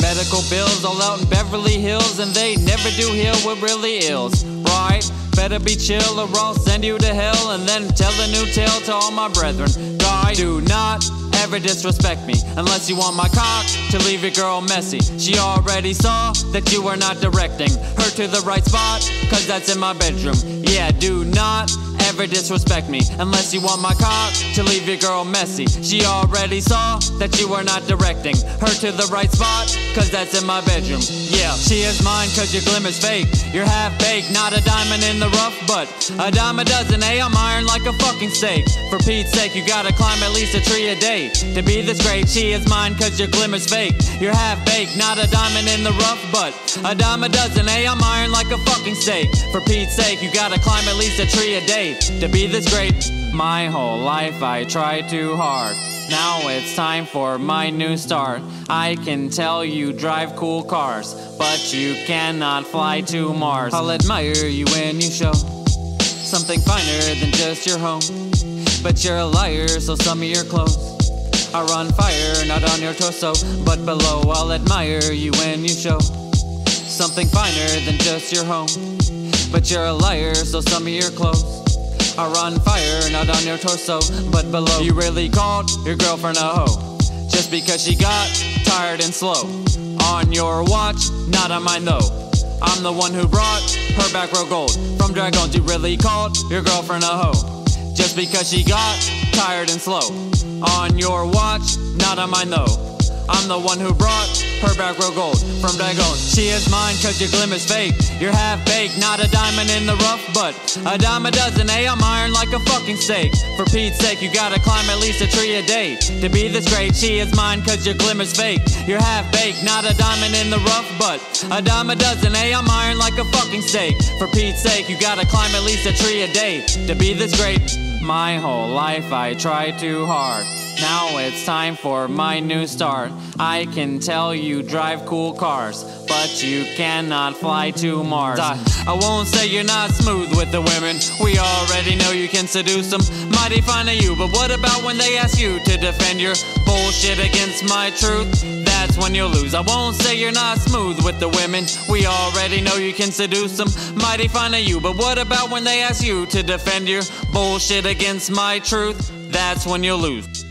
Medical bills all out in Beverly Hills, and they never do heal with really ills, right? Better be chill or I'll send you to hell and then tell a new tale to all my brethren. Die, do not ever disrespect me unless you want my cock to leave your girl messy. She already saw that you are not directing her to the right spot, cause that's in my bedroom. Yeah, do not ever disrespect me unless you want my cock to leave your girl messy. She already saw that you are not directing her to the right spot, cause that's in my bedroom. Yeah, she is mine cause your glimmer's fake. You're half baked, not a diamond in the rough, but a dime a dozen, eh? I'm iron a fucking. For Pete's sake, you gotta climb at least a tree a day. To be this great, she is mine cause your glimmer's fake. You're half baked, not a diamond in the rough, but a dime a dozen, eh? I'm iron like a fucking steak. For Pete's sake, you gotta climb at least a tree a day to be this great. My whole life I tried too hard. Now it's time for my new start. I can tell you drive cool cars, but you cannot fly to Mars. I'll admire you when you show something finer than just your home. But you're a liar, so some of your clothes are on fire, not on your torso, but below. I'll admire you when you show something finer than just your home. But you're a liar, so some of your clothes are on fire, not on your torso, but below. You really called your girlfriend a hoe just because she got tired and slow. On your watch, not on mine though. I'm the one who brought her back row gold from Dragons. You really called your girlfriend a hoe just because she got tired and slow. On your watch, not on mine though. I'm the one who brought her back row gold from Dagon. She is mine cause your glimmer's fake. You're half baked, not a diamond in the rough, but a dime a dozen, eh? I'm iron like a fucking steak. For Pete's sake, you gotta climb at least a tree a day. To be this great, she is mine cause your glimmer's fake. You're half baked, not a diamond in the rough, but a dime a dozen, eh? I'm iron like a fucking steak. For Pete's sake, you gotta climb at least a tree a day. To be this great, my whole life I tried too hard. Now it's time for my new start. I can tell you drive cool cars, but you cannot fly to Mars. I, I won't say you're not smooth with the women. We already know you can seduce them. Mighty fine of you, but what about when they ask you to defend your bullshit against my truth? That's when you'll lose. I won't say you're not smooth with the women. We already know you can seduce them. Mighty fine of you, but what about when they ask you to defend your bullshit against my truth? That's when you'll lose.